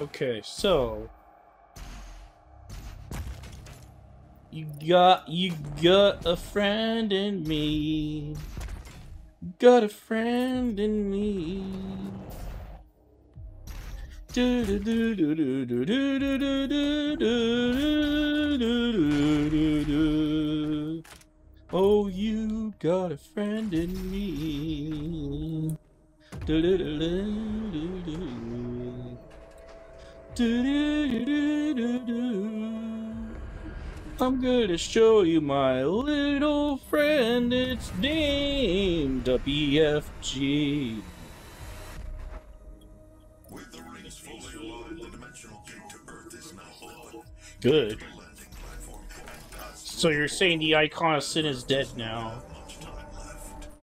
Okay, so you got you got a friend in me. Got a friend in me. Do do do do do do do do do do do do do do. Oh, you got a friend in me. Do do do do do do. Do do do do do. I'm gonna show you my little friend. It's named a BFG. With the rings fully aligned, the dimensional gate to Earth is now open. Good. The landing platform can pass So you're saying the icon of sin is dead now?